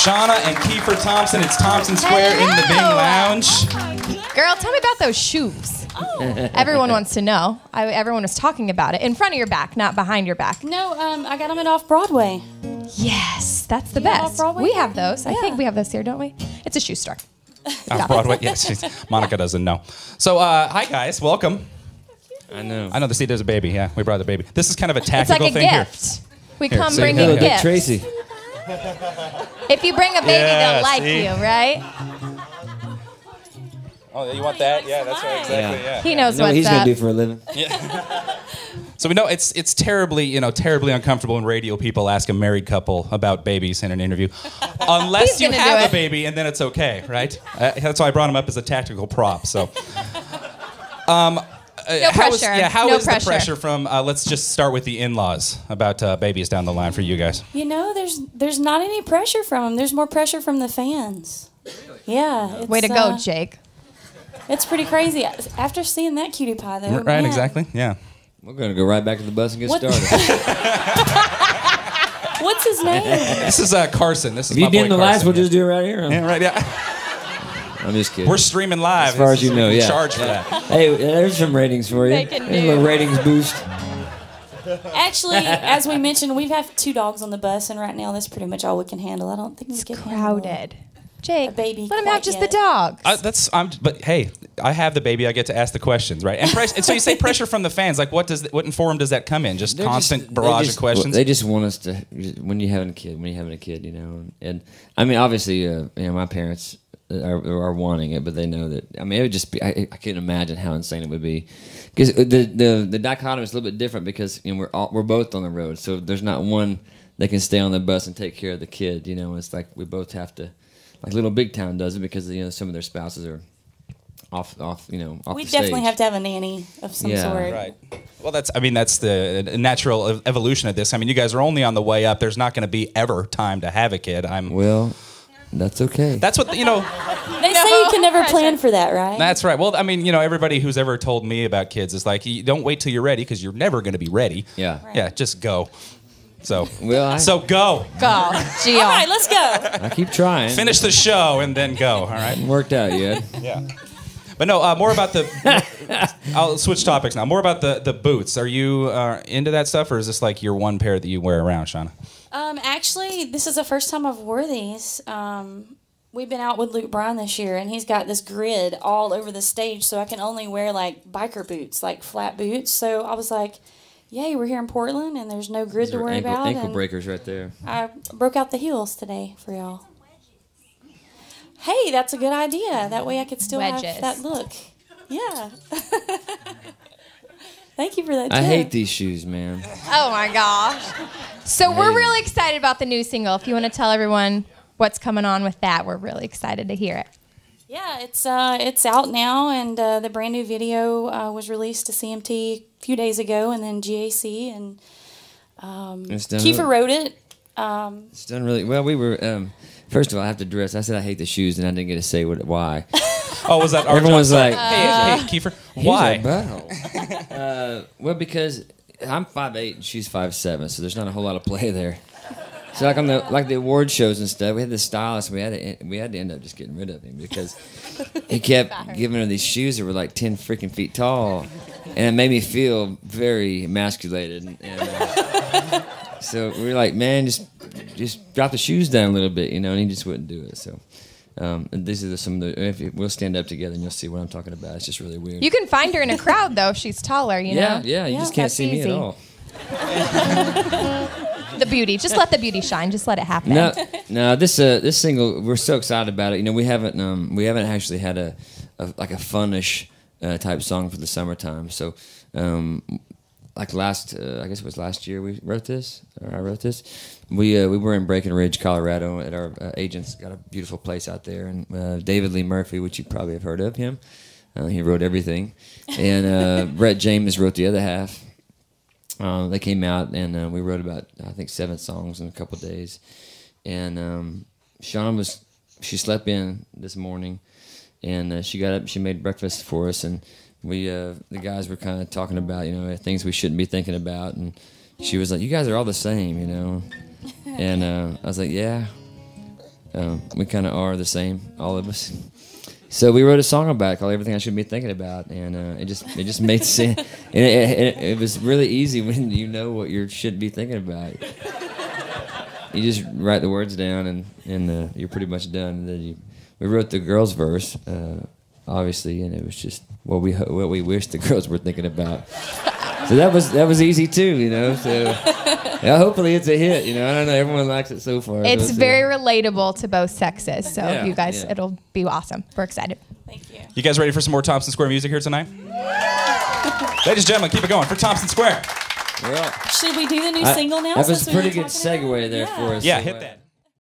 Shawna and Keifer Thompson. It's Thompson Square in the Bing Lounge. Girl, tell me about those shoes. Oh. Everyone wants to know. I, everyone was talking about it in front of your back, not behind your back. No, um, I got them at Off Broadway. Yes, that's the You best. Off-Broadway We here? have those. I think we have those here, don't we? It's a shoe store. Off Broadway. Yes, she's- Monica doesn't know. So, uh, hi guys, welcome. I know. I know the see there's a baby. Yeah, we brought the baby. This is kind of a tactical It's like tactical a thing gift. We Here, come say bringing hello. Look at gifts. Tracy. If you bring a baby, Yeah, they'll like see? you, right? Oh, you want that? Yeah, that's right. Exactly. Yeah. He knows know what what's he's up. gonna do for a living. So we know it's it's terribly you know terribly uncomfortable when radio people ask a married couple about babies in an interview, unless you have a baby and then it's okay, right? Uh, that's why I brought him up as a tactical prop. So. Um, No how is- pressure. yeah, how is No the pressure. pressure from? Uh, let's just start with the in-laws about uh, babies down the line for you guys. You know, there's there's not any pressure from them. There's more pressure from the fans. Really? Yeah. It's, Way to go, uh, Jake. It's pretty crazy. After seeing that cutie pie, though. right, man, exactly. Yeah. We're gonna go right back to the bus and get What- started. What's his name? This is uh, Carson. This is if you my boy dim the lights, Carson. we'll just do it right here. Yeah, right. Yeah. I'm just kidding. We're streaming live. as far as you know, yeah. Charge for that. Hey, there's some ratings for you. Making There's a little news. ratings boost. Actually, as we mentioned, we have two dogs on the bus, and right now that's pretty much all we can handle. I don't think we can handle Crowded. Jake, A baby let him have quite just yet. the dogs. Uh, that's I'm. But hey, I have the baby. I get to ask the questions, right? And, press, and so you say pressure from the fans. Like, what does what form does that come in? Just They're constant just- barrage just- of questions. They just want us to when you're having a kid, when you're having a kid, you know. And I mean, obviously, uh, you know, my parents are, are wanting it, but they know that. I mean, it would just be. I, I can't imagine how insane it would be. Because the, the the dichotomy is a little bit different because you know we're all, we're both on the road, so there's not one that can stay on the bus and take care of the kid. You know, it's like we both have to, like Little Big Town does it because you know some of their spouses are off off you know off We the definitely stage. have to have a nanny of some Yeah. sort. Right. Well, that's. I mean, that's the natural evolution of this. I mean, you guys are only on the way up. There's not going to be ever time to have a kid. I'm. Well, that's okay. That's what you know. They say you can never plan for that, right? That's right. Well, I mean, you know, everybody who's ever told me about kids is like, don't wait till you're ready because you're never going to be ready. Yeah. Yeah. Just go. So. Well, I- So go. go, Gio. all right, let's go. I keep trying. Finish the show and then go. All right. Worked out yet? Yeah. But no, uh, more about the. I'll switch topics now. More about the the boots. Are you uh, into that stuff, or is this like your one pair that you wear around, Shawna? Um, actually, this is the first time I've wore these. Um, we've been out with Luke Bryan this year, and he's got this grid all over the stage, so I can only wear like biker boots, like flat boots. So I was like, "Yay, we're here in Portland, and there's no grid These to are worry ankle, about." ankle and breakers right there. I broke out the heels today for y'all. Hey, that's a good idea. That way I could still Wedges. have that look. Yeah. Thank you for that. I hate these shoes, man. Oh my gosh. So we're really excited about the new single. If you want to tell everyone what's coming on with that, we're really excited to hear it. Yeah, it's uh, it's out now, and uh, the brand new video uh, was released to CMT a few days ago, and then GAC, and It's done. Keifer wrote it. Um, it's done really well. We were um, first of all, I have to dress. I said I hate the shoes, and I didn't get to say what why. Oh, was that? our Everyone's job? like, hey, hey, Keifer, why? a uh, well, because I'm five eight and she's five seven, so there's not a whole lot of play there. So like on the like the award shows and stuff, we had the stylist. We had to we had to end up just getting rid of him because he kept giving her these shoes that were like ten freaking feet tall, and it made me feel very emasculated. And uh, so we were like, man, just just drop the shoes down a little bit, you know. And he just wouldn't do it. So. Um, and these are some of the. If we'll stand up together and you'll see what I'm talking about. It's just really weird. You can find her in a crowd though if she's taller, you yeah, know. yeah. You Yeah, You just can't see me at all. The beauty. Just let the beauty shine. Just let it happen. No, no. This uh, this single, we're so excited about it. You know, we haven't um, we haven't actually had a, a like a funnish uh, type song for the summertime. So, um, like last, uh, I guess it was last year we wrote this. Or I wrote this. We uh, we were in Breckenridge, Colorado, at our uh, agent's got a beautiful place out there, and uh, David Lee Murphy, which you probably have heard of him. Uh, he wrote everything, and uh, Brett James wrote the other half. Uh, they came out and uh, we wrote about I think seven songs in a couple days, and um, Sean was she slept in this morning, and uh, she got up she made breakfast for us and we uh, the guys were kind of talking about you know things we shouldn't be thinking about and she was like you guys are all the same you know, and uh, I was like yeah, um, we kind of are the same, all of us. So we wrote a song about it called "Everything I Should Be Thinking About," and uh, it just it just made sense. And it, it, it was really easy when you know what you should be thinking about. You just write the words down, and and uh, you're pretty much done. And then you, we wrote the girls' verse, uh, obviously, and it was just what we what we wish the girls were thinking about. So that was that was easy too, you know. So yeah, hopefully it's a hit. You know, I don't know. Everyone likes it so far. It's a- very relatable to both sexes. So Yeah, you guys, yeah. it'll be awesome. We're excited. Thank you. You guys ready for some more Thompson Square music here tonight? Ladies and gentlemen, keep it going for Thompson Square. Well, Should we do the new I- single now? That was since a we pretty good talking about segue there Yeah. for us. Yeah, so, hit uh, that.